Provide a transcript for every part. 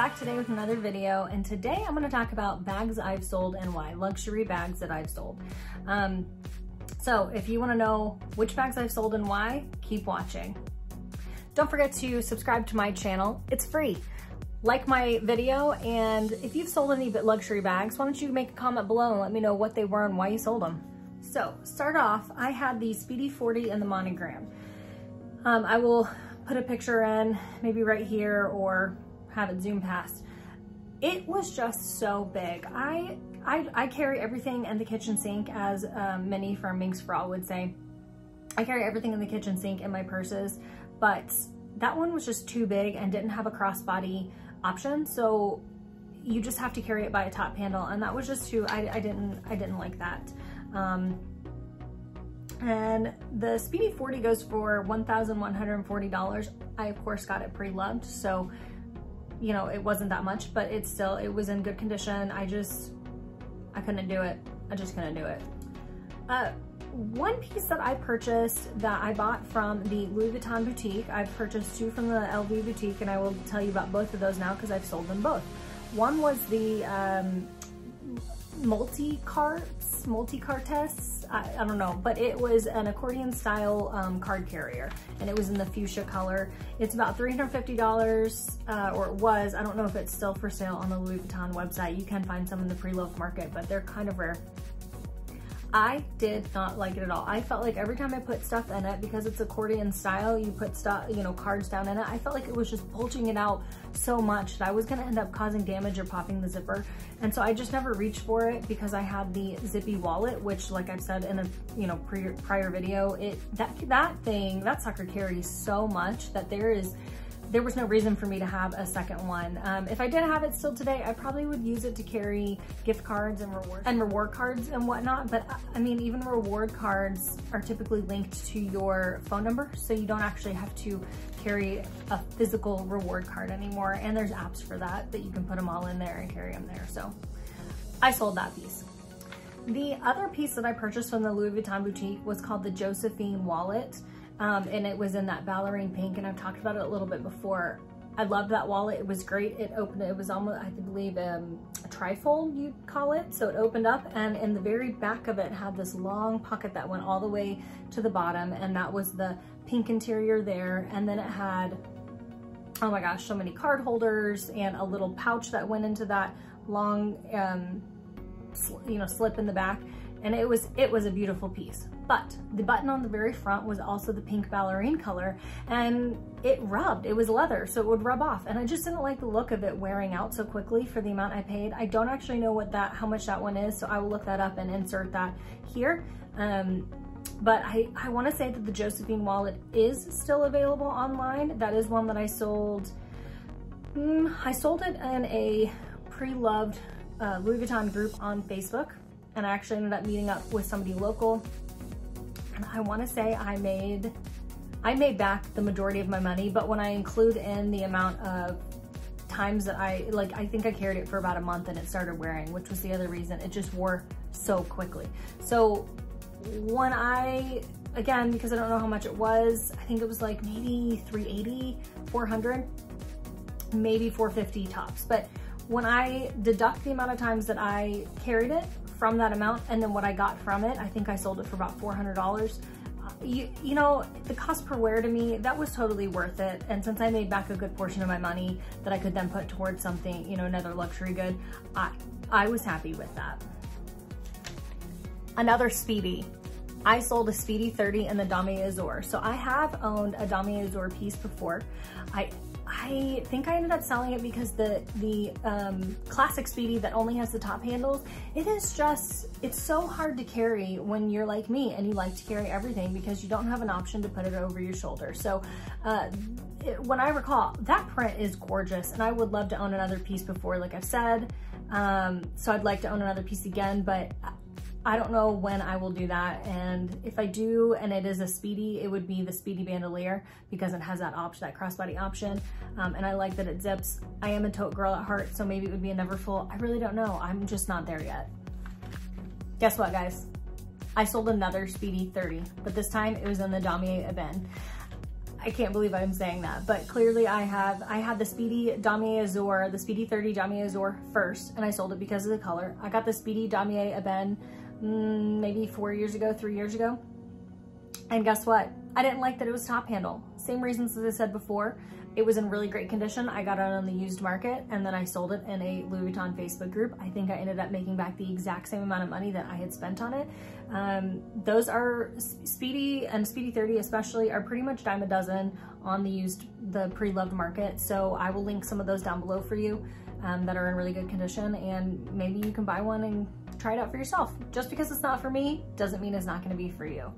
back today with another video and today I'm going to talk about bags I've sold and why, luxury bags that I've sold. Um, so if you want to know which bags I've sold and why, keep watching. Don't forget to subscribe to my channel, it's free. Like my video and if you've sold any luxury bags, why don't you make a comment below and let me know what they were and why you sold them. So start off, I had the Speedy 40 and the Monogram. Um, I will put a picture in, maybe right here or have it zoom past. It was just so big. I I, I carry everything in the kitchen sink as um, many from Minks for All would say. I carry everything in the kitchen sink in my purses, but that one was just too big and didn't have a crossbody option. So you just have to carry it by a top handle. And that was just too, I, I didn't, I didn't like that. Um, and the Speedy 40 goes for $1,140. I of course got it pre-loved, so you know, it wasn't that much, but it's still, it was in good condition. I just, I couldn't do it. I just couldn't do it. Uh, one piece that I purchased that I bought from the Louis Vuitton boutique, I've purchased two from the LV boutique and I will tell you about both of those now because I've sold them both. One was the um, multi-carts, multi-cartes, I, I, don't know, but it was an accordion style um, card carrier and it was in the fuchsia color. It's about $350 uh, or it was, I don't know if it's still for sale on the Louis Vuitton website. You can find some in the pre-loved market, but they're kind of rare. I did not like it at all. I felt like every time I put stuff in it, because it's accordion style, you put stuff, you know, cards down in it, I felt like it was just bulging it out so much that I was gonna end up causing damage or popping the zipper. And so I just never reached for it because I had the zippy wallet, which like I've said in a, you know, prior, prior video, it that, that thing, that sucker carries so much that there is there was no reason for me to have a second one. Um, if I did have it still today, I probably would use it to carry gift cards and reward and reward cards and whatnot. But I mean, even reward cards are typically linked to your phone number, so you don't actually have to carry a physical reward card anymore. And there's apps for that that you can put them all in there and carry them there. So I sold that piece. The other piece that I purchased from the Louis Vuitton boutique was called the Josephine wallet. Um, and it was in that ballerine pink and I've talked about it a little bit before. I loved that wallet. It was great. It opened, it was almost, I believe, um, a trifold, you'd call it. So it opened up and in the very back of it had this long pocket that went all the way to the bottom and that was the pink interior there. And then it had, oh my gosh, so many card holders and a little pouch that went into that long, um, you know, slip in the back and it was it was a beautiful piece. But the button on the very front was also the pink ballerine color and it rubbed, it was leather, so it would rub off. And I just didn't like the look of it wearing out so quickly for the amount I paid. I don't actually know what that, how much that one is, so I will look that up and insert that here. Um, but I, I wanna say that the Josephine wallet is still available online. That is one that I sold, mm, I sold it in a pre-loved uh, Louis Vuitton group on Facebook and I actually ended up meeting up with somebody local. I wanna say I made, I made back the majority of my money, but when I include in the amount of times that I, like, I think I carried it for about a month and it started wearing, which was the other reason. It just wore so quickly. So when I, again, because I don't know how much it was, I think it was like maybe 380, 400, maybe 450 tops. But when I deduct the amount of times that I carried it from that amount and then what I got from it, I think I sold it for about $400. Uh, you, you know, the cost per wear to me, that was totally worth it. And since I made back a good portion of my money that I could then put towards something, you know, another luxury good, I, I was happy with that. Another Speedy. I sold a Speedy 30 in the Damier Azur. So I have owned a Damier Azur piece before. I I think I ended up selling it because the, the um, classic Speedy that only has the top handles, it is just, it's so hard to carry when you're like me and you like to carry everything because you don't have an option to put it over your shoulder. So uh, it, when I recall, that print is gorgeous and I would love to own another piece before, like I've said. Um, so I'd like to own another piece again, but I don't know when I will do that. And if I do, and it is a Speedy, it would be the Speedy Bandoulière because it has that option, that crossbody option. Um, and I like that it zips. I am a tote girl at heart, so maybe it would be a Neverfull. I really don't know. I'm just not there yet. Guess what, guys? I sold another Speedy 30, but this time it was in the Damier Ebene. I can't believe I'm saying that, but clearly I have, I had the Speedy Damier Azur, the Speedy 30 Damier Azur first, and I sold it because of the color. I got the Speedy Damier mm, maybe four years ago, three years ago. And guess what? I didn't like that it was top handle. Same reasons as I said before. It was in really great condition. I got it on the used market and then I sold it in a Louis Vuitton Facebook group. I think I ended up making back the exact same amount of money that I had spent on it. Um, those are Speedy and Speedy 30 especially are pretty much dime a dozen on the used, the pre-loved market. So I will link some of those down below for you um, that are in really good condition and maybe you can buy one and try it out for yourself. Just because it's not for me doesn't mean it's not gonna be for you.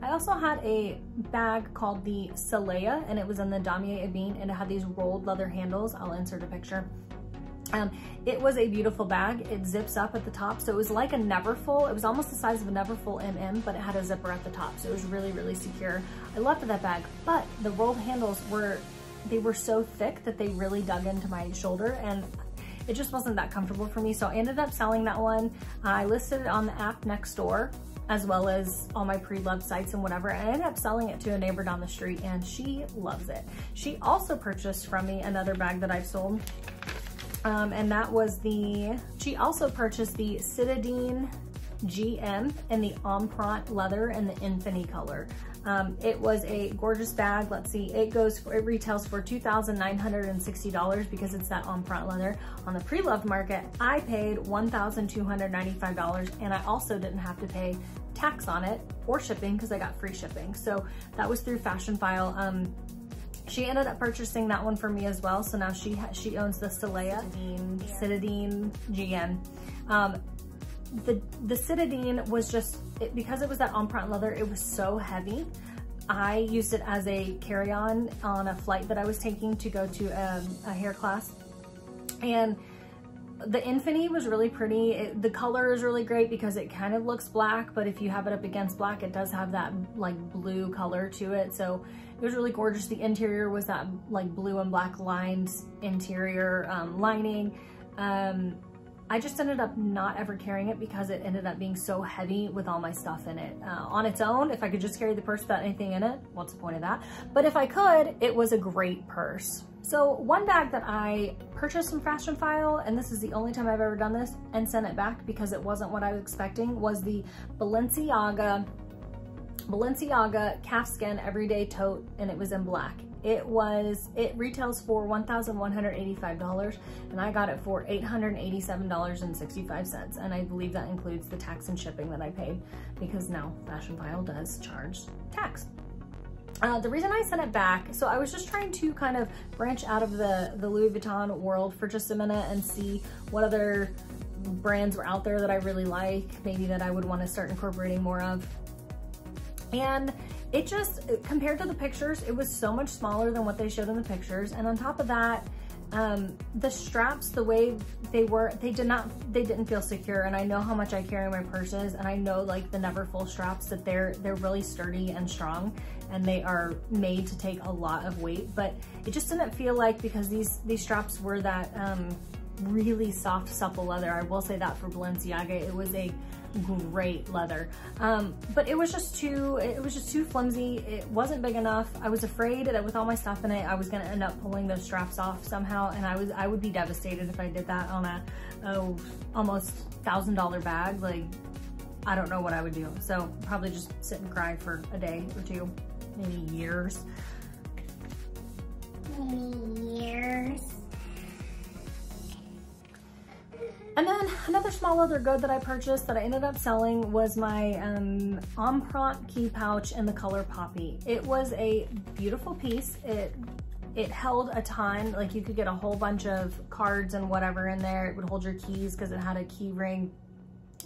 I also had a bag called the Saleya and it was in the Damier Ebene and it had these rolled leather handles. I'll insert a picture. Um, it was a beautiful bag. It zips up at the top. So it was like a Neverfull. It was almost the size of a Neverfull MM, but it had a zipper at the top. So it was really, really secure. I loved that bag, but the rolled handles were, they were so thick that they really dug into my shoulder and it just wasn't that comfortable for me. So I ended up selling that one. I listed it on the app Nextdoor as well as all my pre-loved sites and whatever. I ended up selling it to a neighbor down the street and she loves it. She also purchased from me another bag that I've sold. Um, and that was the, she also purchased the Citadine GM in the Empreinte leather and the Infinity color. Um, it was a gorgeous bag. Let's see, it goes for, it retails for $2,960 because it's that Empreinte leather. On the pre-loved market, I paid $1,295 and I also didn't have to pay tax on it or shipping because I got free shipping. So that was through Fashionphile. Um, she ended up purchasing that one for me as well. So now she she owns the Saleya Citadine GM. Um, the, the Citadine was just, it, because it was that empreinte leather, it was so heavy. I used it as a carry-on on a flight that I was taking to go to um, a hair class. And the Infinity was really pretty. It, the color is really great because it kind of looks black, but if you have it up against black, it does have that like blue color to it. So it was really gorgeous. The interior was that like blue and black lined interior um, lining. Um, I just ended up not ever carrying it because it ended up being so heavy with all my stuff in it. Uh, on its own, if I could just carry the purse without anything in it, what's the point of that? But if I could, it was a great purse. So one bag that I purchased from Fashionphile, and this is the only time I've ever done this, and sent it back because it wasn't what I was expecting, was the Balenciaga Balenciaga calfskin everyday tote, and it was in black. It was, it retails for $1,185 and I got it for $887.65. And I believe that includes the tax and shipping that I paid because now Fashionphile does charge tax. Uh, the reason I sent it back, so I was just trying to kind of branch out of the, the Louis Vuitton world for just a minute and see what other brands were out there that I really like, maybe that I would want to start incorporating more of. And it just, compared to the pictures, it was so much smaller than what they showed in the pictures. And on top of that, um, the straps, the way they were, they did not, they didn't feel secure. And I know how much I carry my purses and I know like the Neverfull straps that they're, they're really sturdy and strong and they are made to take a lot of weight, but it just didn't feel like because these, these straps were that, um, really soft, supple leather. I will say that for Balenciaga, it was a great leather. Um, but it was just too, it was just too flimsy. It wasn't big enough. I was afraid that with all my stuff in it, I was gonna end up pulling those straps off somehow. And I was, I would be devastated if I did that on a, oh, almost thousand dollar bag. Like, I don't know what I would do. So probably just sit and cry for a day or two, maybe years. Years. And then another small leather good that I purchased that I ended up selling was my um, key pouch in the color Poppy. It was a beautiful piece. It it held a ton, like you could get a whole bunch of cards and whatever in there. It would hold your keys because it had a key ring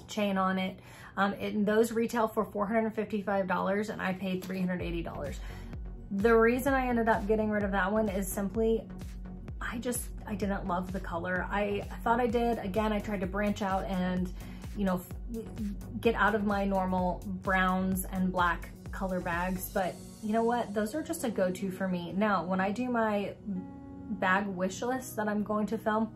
chain on it. Um, it those retail for $455 and I paid $380. The reason I ended up getting rid of that one is simply I just, I didn't love the color. I, thought I did. Again, I tried to branch out and, you know, get out of my normal browns and black color bags. But you know what? Those are just a go-to for me. Now, when I do my bag wish list that I'm going to film,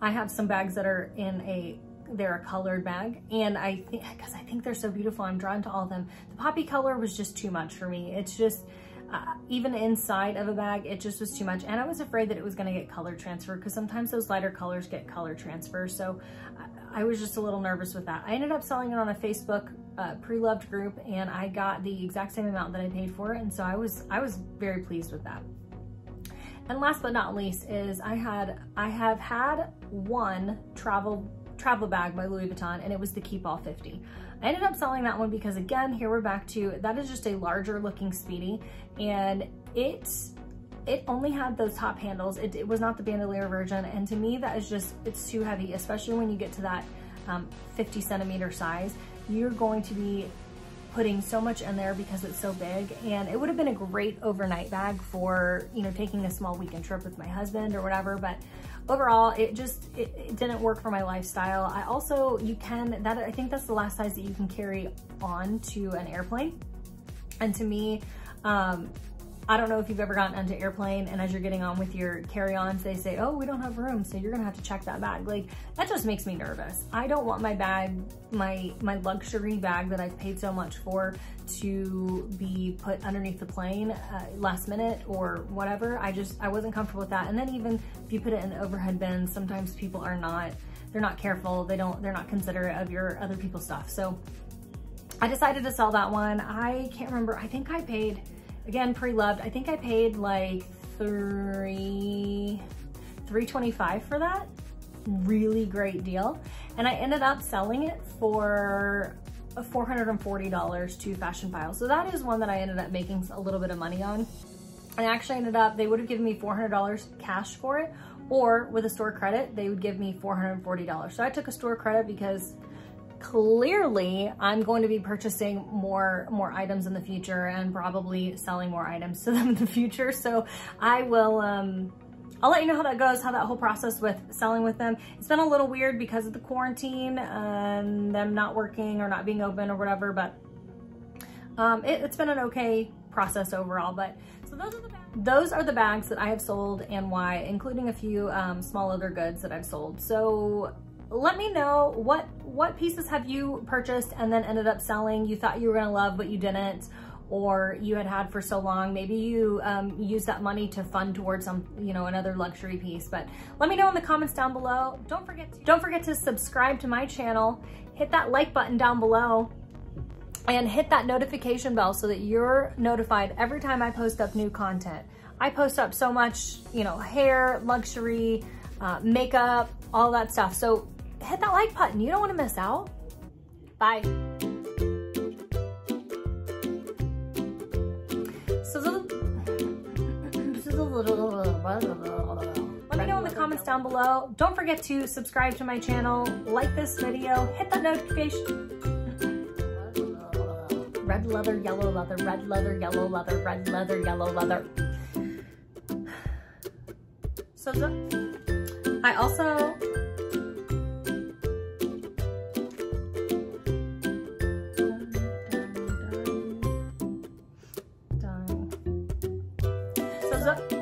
I have some bags that are in a they're a colored bag and I think because I think they're so beautiful I'm drawn to all of them the poppy color was just too much for me it's just uh, even inside of a bag, it just was too much. And I was afraid that it was gonna get color transfer because sometimes those lighter colors get color transfer. So I, I was just a little nervous with that. I ended up selling it on a Facebook uh, pre-loved group and I got the exact same amount that I paid for it. And so I was, I was very pleased with that. And last but not least is I had, I have had one travel travel bag by Louis Vuitton and it was the Keepall 50. I ended up selling that one because again, here we're back to, that is just a larger looking Speedy and it, it only had those top handles. It, it was not the bandolier version. And to me, that is just, it's too heavy, especially when you get to that um, 50 centimeter size. You're going to be putting so much in there because it's so big and it would have been a great overnight bag for you know taking a small weekend trip with my husband or whatever but overall, it just, it, it, didn't work for my lifestyle. I also, you can, that I think that's the last size that you can carry on to an airplane. And to me, um, I don't know if you've ever gotten onto airplane and as you're getting on with your carry-ons, they say, oh, we don't have room, so you're gonna have to check that bag. Like, that just makes me nervous. I don't want my bag, my, my luxury bag that I've paid so much for to be put underneath the plane uh, last minute or whatever. I just, I wasn't comfortable with that. And then even if you put it in the overhead bin, sometimes people are not, they're not careful. They don't, they're not considerate of your other people's stuff. So I decided to sell that one. I can't remember, I think I paid, Again, pre-loved. I think I paid like three, 325 for that. Really great deal. And I ended up selling it for $440 to Fashionphile. So that is one that I ended up making a little bit of money on. And actually ended up, they would have given me $400 cash for it, or with a store credit, they would give me $440. So I took a store credit because clearly I'm going to be purchasing more more items in the future and probably selling more items to them in the future. So I will, um, I'll let you know how that goes, how that whole process with selling with them. It's been a little weird because of the quarantine and them not working or not being open or whatever, but um, it, has been an okay process overall. But so those are the those are the bags that I have sold and why, including a few um, small other goods that I've sold. So let me know what what pieces have you purchased and then ended up selling. You thought you were gonna love but you didn't or you had had for so long. Maybe you um, use that money to fund towards some you know another luxury piece. But let me know in the comments down below. Don't forget to, don't forget to subscribe to my channel. Hit that like button down below. And hit that notification bell so that you're notified every time I post up new content. I post up so much you know hair luxury uh, makeup all that stuff. So hit that like button. You don't want to miss out. Bye. Let me know in the comments down below. Don't forget to subscribe to my channel, like this video, hit that notification. Red leather, yellow leather, red leather, yellow leather, red leather, yellow leather. So I also beleza?